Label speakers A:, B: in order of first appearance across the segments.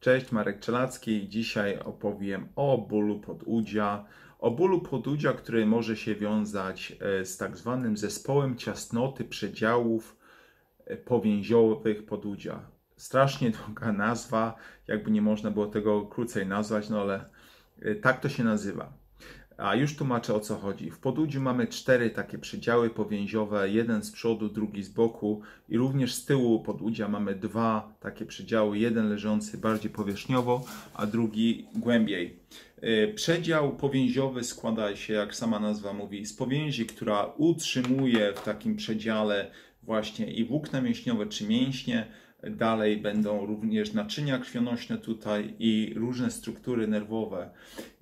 A: Cześć, Marek Czelacki. Dzisiaj opowiem o bólu podudzia. O bólu podudzia, który może się wiązać e, z tak zwanym zespołem ciasnoty przedziałów e, powięziowych podudzia. Strasznie długa nazwa, jakby nie można było tego krócej nazwać, no ale e, tak to się nazywa. A już tłumaczę o co chodzi. W podudziu mamy cztery takie przedziały powięziowe, jeden z przodu, drugi z boku i również z tyłu podudzia mamy dwa takie przedziały, jeden leżący bardziej powierzchniowo, a drugi głębiej. Y, przedział powięziowy składa się, jak sama nazwa mówi, z powięzi, która utrzymuje w takim przedziale właśnie i włókna mięśniowe czy mięśnie, Dalej będą również naczynia krwionośne tutaj i różne struktury nerwowe.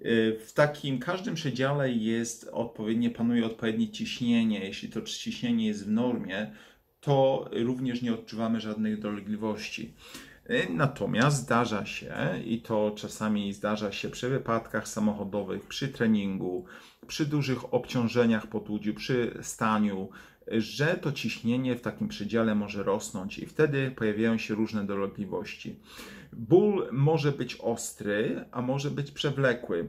A: Y, w takim każdym przedziale jest odpowiednie, panuje odpowiednie ciśnienie. Jeśli to ciśnienie jest w normie, to również nie odczuwamy żadnych dolegliwości. Y, natomiast zdarza się, i to czasami zdarza się przy wypadkach samochodowych, przy treningu, przy dużych obciążeniach potudziu, przy staniu, że to ciśnienie w takim przedziale może rosnąć i wtedy pojawiają się różne dolegliwości. Ból może być ostry, a może być przewlekły.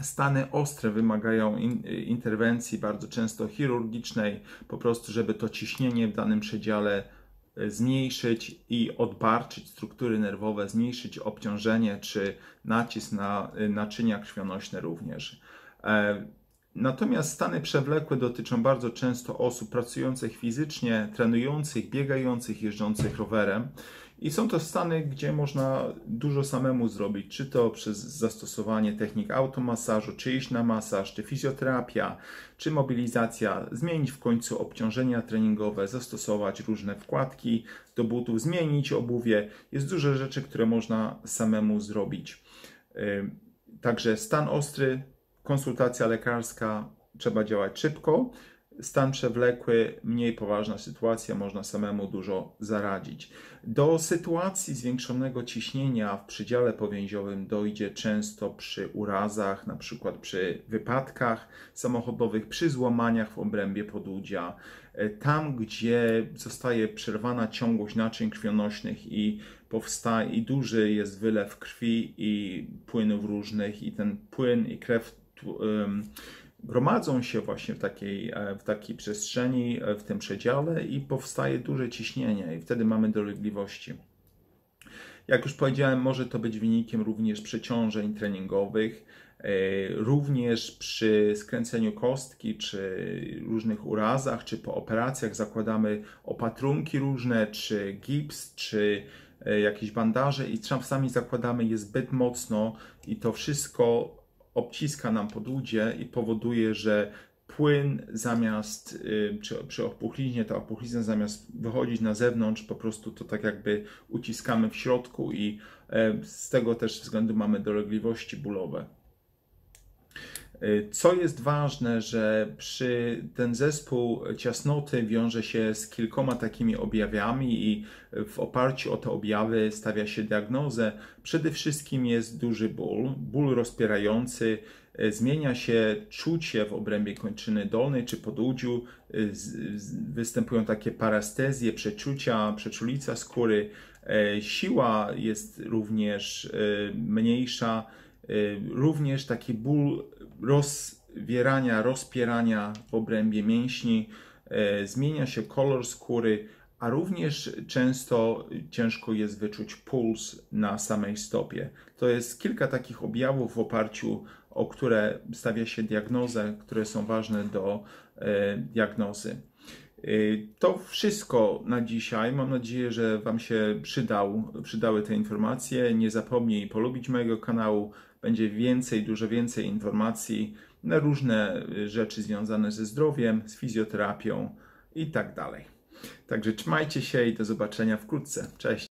A: Stany ostre wymagają in, interwencji bardzo często chirurgicznej, po prostu, żeby to ciśnienie w danym przedziale e, zmniejszyć i odbarczyć struktury nerwowe, zmniejszyć obciążenie czy nacisk na e, naczynia krwionośne również. E, Natomiast stany przewlekłe dotyczą bardzo często osób pracujących fizycznie, trenujących, biegających, jeżdżących rowerem. I są to stany, gdzie można dużo samemu zrobić, czy to przez zastosowanie technik automasażu, czy iść na masaż, czy fizjoterapia, czy mobilizacja, zmienić w końcu obciążenia treningowe, zastosować różne wkładki do butów, zmienić obuwie. Jest dużo rzeczy, które można samemu zrobić. Także stan ostry konsultacja lekarska, trzeba działać szybko. Stan przewlekły, mniej poważna sytuacja, można samemu dużo zaradzić. Do sytuacji zwiększonego ciśnienia w przydziale powięziowym dojdzie często przy urazach, na przykład przy wypadkach samochodowych, przy złamaniach w obrębie podudzia, tam gdzie zostaje przerwana ciągłość naczyń krwionośnych i powstaje i duży jest wylew krwi i płynów różnych i ten płyn i krew gromadzą się właśnie w takiej, e, w takiej przestrzeni, e, w tym przedziale i powstaje duże ciśnienie i wtedy mamy dolegliwości. Jak już powiedziałem, może to być wynikiem również przeciążeń treningowych, e, również przy skręceniu kostki, czy różnych urazach, czy po operacjach zakładamy opatrunki różne, czy gips, czy jakieś bandaże i czasami zakładamy je zbyt mocno i to wszystko obciska nam podłudzie i powoduje, że płyn zamiast, y, przy, przy opuchliźnie, ta opuchlizna zamiast wychodzić na zewnątrz, po prostu to tak jakby uciskamy w środku i e, z tego też względu mamy dolegliwości bólowe. Y, co jest ważne, że przy ten zespół ciasnoty wiąże się z kilkoma takimi objawami i w oparciu o te objawy stawia się diagnozę. Przede wszystkim jest duży ból, ból rozpierający, y, zmienia się czucie w obrębie kończyny dolnej czy podudziu, y, występują takie parastezje, przeczucia, przeczulica skóry, siła jest również mniejsza, również taki ból rozwierania, rozpierania w obrębie mięśni, e, zmienia się kolor skóry, a również często ciężko jest wyczuć puls na samej stopie. To jest kilka takich objawów w oparciu o które stawia się diagnozę, które są ważne do e, diagnozy. To wszystko na dzisiaj. Mam nadzieję, że Wam się przydał, przydały te informacje. Nie zapomnij polubić mojego kanału, będzie więcej, dużo więcej informacji na różne y, rzeczy związane ze zdrowiem, z fizjoterapią i tak dalej. Także trzymajcie się i do zobaczenia wkrótce. Cześć!